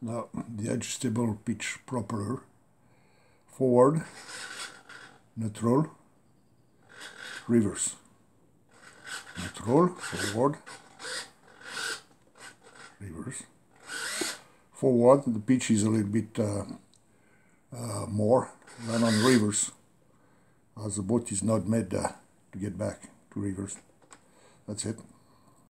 Now the adjustable pitch propeller. Forward, neutral, reverse. Neutral, forward, reverse. Forward, the pitch is a little bit uh, uh, more than on reverse, as the boat is not made uh, to get back to reverse. That's it.